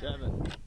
Seven.